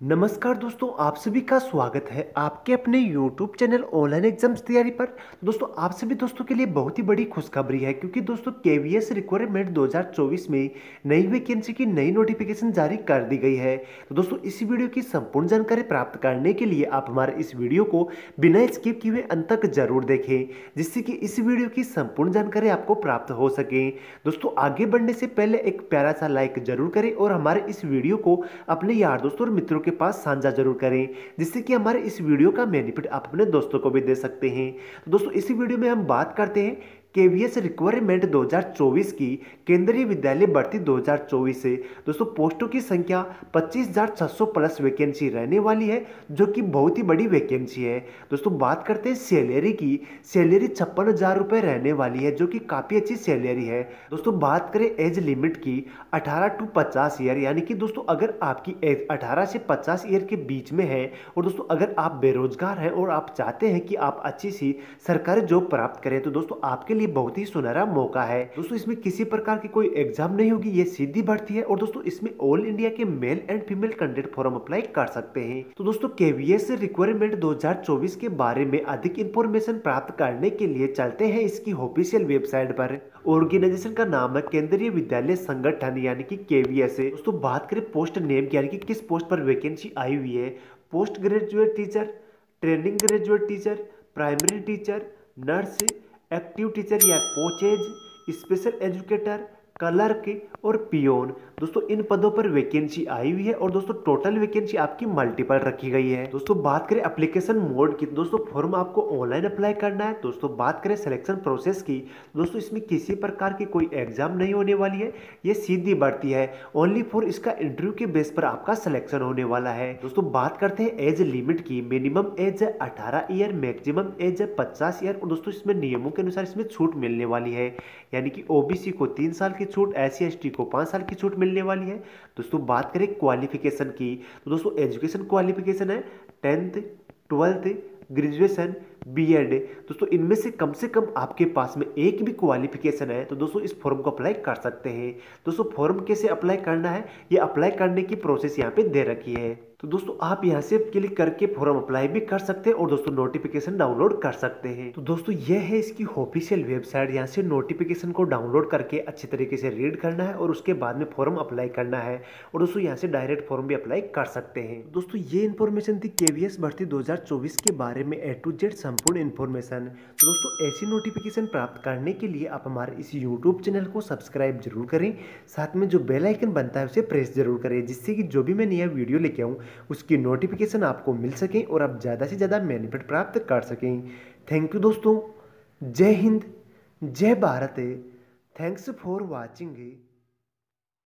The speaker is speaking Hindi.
नमस्कार दोस्तों, आप सभी का स्वागत है आपके अपने YouTube चैनल ऑनलाइन एग्ज़ाम्स तैयारी पर। दोस्तों, आप सभी दोस्तों के लिए बहुत ही बड़ी खुशखबरी है क्योंकि दोस्तों के वी एस रिक्वायरमेंट 2024 में नई वैकेंसी की नई नोटिफिकेशन जारी कर दी गई है। तो दोस्तों, इस वीडियो की संपूर्ण जानकारी प्राप्त करने के लिए आप हमारे इस वीडियो को बिना स्किप किए अंत तक ज़रूर देखें, जिससे कि इस वीडियो की संपूर्ण जानकारी आपको प्राप्त हो सके। दोस्तों, आगे बढ़ने से पहले एक प्यारा सा लाइक ज़रूर करें और हमारे इस वीडियो को अपने यार दोस्तों और मित्रों के पास साझा ज़रूर करें, जिससे कि हमारे इस वीडियो का बेनिफिट आप अपने दोस्तों को भी दे सकते हैं। तो दोस्तों, इसी वीडियो में हम बात करते हैं केवीएस रिक्वायरमेंट 2024 की केंद्रीय विद्यालय भर्ती 2024 से। दोस्तों पोस्टों की संख्या 25,600 प्लस वैकेंसी रहने वाली है जो कि बहुत ही बड़ी वैकेंसी है। दोस्तों बात करते हैं सैलरी की। सैलरी छप्पन हज़ार रुपये रहने वाली है जो कि काफ़ी अच्छी सैलरी है। दोस्तों बात करें एज लिमिट की 18 टू 50 ईयर यानी कि दोस्तों अगर आपकी एज 18 से 50 ईयर के बीच में है और दोस्तों अगर आप बेरोजगार हैं और आप चाहते हैं कि आप अच्छी सी सरकारी जॉब प्राप्त करें तो दोस्तों आपके लिए बहुत ही सुनहरा मौका है। दोस्तों, इसमें किसी प्रकार की कोई एग्ज़ाम नहीं होगी, ये सीधी भर्ती है और दोस्तों, इसमें ऑल इंडिया के male and female candidate form apply कर सकते हैं। तो दोस्तों केवीएस रिक्वायरमेंट 2024 के बारे में अधिक इंफॉर्मेशन प्राप्त करने के लिए चलते हैं इसकी ऑफिशियल वेबसाइट पर। ऑर्गेनाइजेशन का नाम है केंद्रीय विद्यालय संगठन, यानी कि केवीएस दोस्तों, बात करें पोस्ट नेम यानी कि किस पोस्ट पर वैकेंसी आई हुई है। Post graduate teacher training graduate teacher primary teacher nurse active teacher या कोचेज स्पेशल एजुकेटर क्लर्क और पियोन। दोस्तों, इन पदों पर वैकेंसी आई हुई है और दोस्तों टोटल वैकेंसी आपकी मल्टीपल रखी गई है। दोस्तों, बात करें एप्लीकेशन मोड की, दोस्तों फॉर्म आपको ऑनलाइन अप्लाई करना है। दोस्तों, बात करें सिलेक्शन प्रोसेस की, दोस्तों, इसमें किसी प्रकार की कोई एग्ज़ाम नहीं होने वाली है। ये सीधी बढ़ती है। ओनली फॉर इसका इंटरव्यू के बेस पर आपका सिलेक्शन होने वाला है। दोस्तों, बात करते हैं एज लिमिट की। मिनिमम एज है अठारह ईयर मैक्सिमम एज है पचास ईयर और दोस्तों, इसमें नियमों के अनुसार इसमें छूट मिलने वाली है। यानी कि ओबीसी को तीन साल की छूट एस सी को पाँच साल की छूट मिलने वाली है। दोस्तों, बात करें क्वालिफिकेशन की तो दोस्तों एजुकेशन क्वालिफिकेशन है tenth twelfth graduation B Ed दोस्तों, इनमें से कम से कम आपके पास में एक भी क्वालिफिकेशन है तो दोस्तों, इस फॉर्म को अप्लाई कर सकते हैं। दोस्तों फॉर्म कैसे अप्लाई करना है? ये अप्लाई करने की प्रोसेस यहाँ पे दे रखी है। तो दोस्तों, आप यहाँ से क्लिक करके फॉर्म अप्लाई भी कर सकते हैं और दोस्तों नोटिफिकेशन डाउनलोड कर सकते हैं। तो दोस्तों, यह है इसकी ऑफिशियल वेबसाइट यहाँ से नोटिफिकेशन को डाउनलोड करके अच्छी तरीके से रीड करना है और उसके बाद में फॉर्म अप्लाई करना है और दोस्तों, यहाँ से डायरेक्ट फॉर्म भी अप्लाई कर सकते हैं। दोस्तों, ये इन्फॉर्मेशन थी केवीएस भर्ती दो हज़ार चौबीस के बारे में ए टू जेड संपूर्ण इन्फॉर्मेशन तो दोस्तों, ऐसी नोटिफिकेशन प्राप्त करने के लिए आप हमारे इस यूट्यूब चैनल को सब्सक्राइब ज़रूर करें। साथ में जो बेल आइकन बनता है, उसे प्रेस ज़रूर करें, जिससे कि जो भी मैं नया वीडियो लेके आऊँ, उसकी नोटिफिकेशन आपको मिल सके और आप ज़्यादा से ज़्यादा बेनिफिट प्राप्त कर सकें। थैंक यू दोस्तों। जय हिंद, जय भारत। Thanks for watching